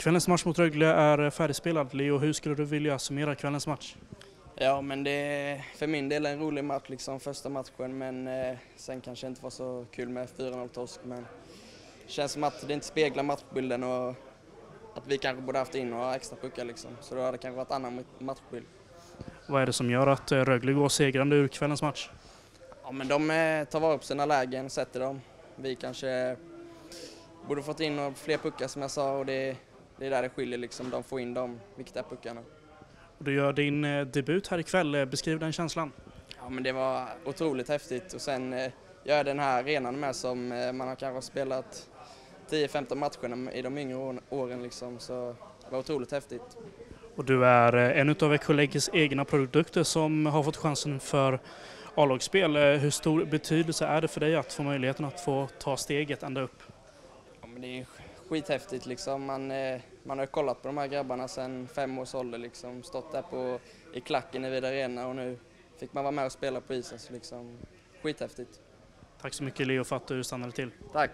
Kvällens match mot Rögle är färdigspelad. Leo, hur skulle du vilja summera kvällens match? Ja, men det är för min del en rolig match, liksom första matchen, men eh, sen kanske inte var så kul med 4-0 torsk. Men det känns som att det inte speglar matchbilden och att vi kanske borde haft in några extra puckar liksom. Så då hade det kanske varit annan matchbild. Vad är det som gör att eh, Rögle går segrande ur kvällens match? Ja, men de eh, tar vara på sina lägen, sätter dem. Vi kanske borde fått in några fler puckar som jag sa och det, det är där det skiljer liksom. De får in de viktiga puckarna. Du gör din eh, debut här ikväll. Beskriv den känslan. Ja, men det var otroligt häftigt och sen eh, gör jag den här arenan med som man har kanske spelat 10-15 matcherna i de yngre åren liksom. Så det var otroligt häftigt. Och du är en av Växjö Lakers egna produkter som har fått chansen för A-lagsspel. Hur stor betydelse är det för dig att få möjligheten att få ta steget ända upp? Ja, men det är skithäftigt liksom. Man, eh, man har kollat på de här grabbarna sedan fem års ålder liksom. Stått där på, i klacken i Vid Arena och nu fick man vara med och spela på isen. Så liksom, skithäftigt. Tack så mycket Leo för att du stannade till. Tack.